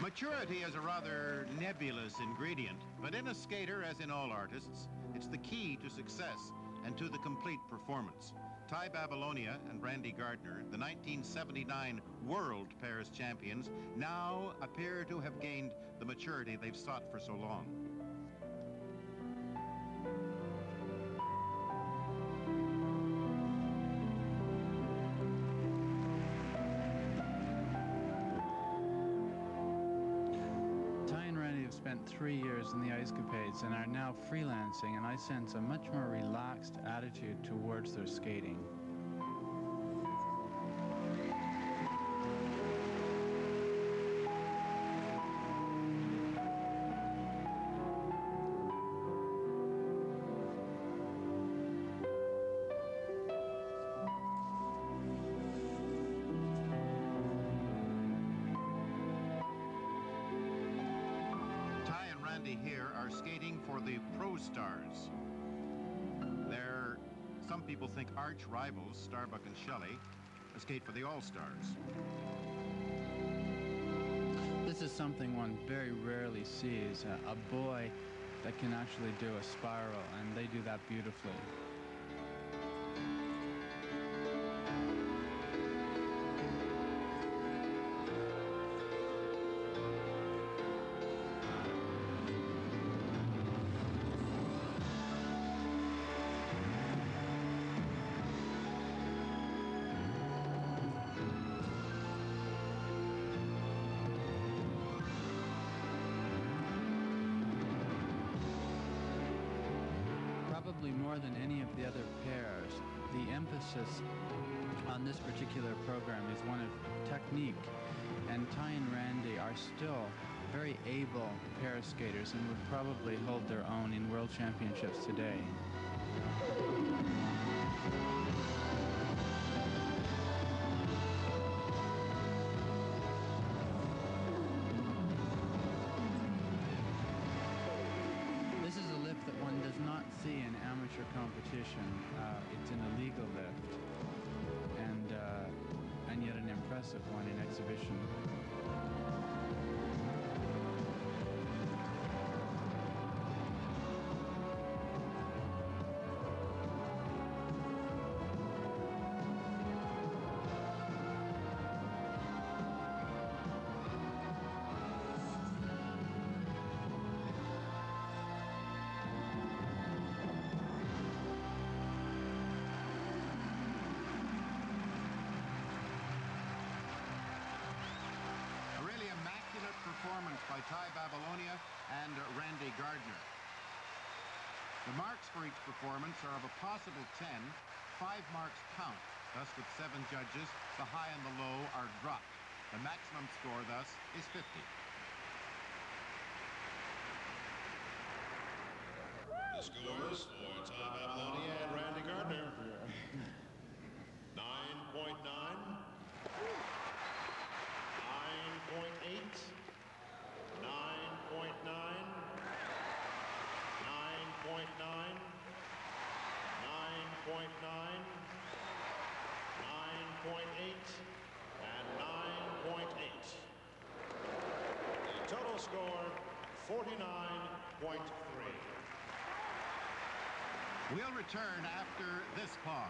Maturity is a rather nebulous ingredient, but in a skater, as in all artists, it's the key to success and to the complete performance. Tai Babilonia and Randy Gardner, the 1979 World Pairs champions, now appear to have gained the maturity they've sought for so long. three years in the Ice Capades and are now freelancing, and I sense a much more relaxed attitude towards their skating. are skating for the Pro Stars. They're, some people think, arch rivals, Starbuck and Shelley, skate for the All Stars. This is something one very rarely sees, a, a boy that can actually do a spiral, and they do that beautifully. probably more than any of the other pairs, the emphasis on this particular program is one of technique. And Tai and Randy are still very able pair skaters and would probably hold their own in world championships today. see amateur competition, uh, it's an illegal lift, and, uh, and yet an impressive one in exhibition. Gardner. The marks for each performance are of a possible 10, five marks count. Thus, with seven judges, the high and the low are dropped. The maximum score, thus, is 50. The scores for Tom Babilonia and Randy Gardner. 9.9, 9.8, and 9.8. The total score, 49.3. We'll return after this pause.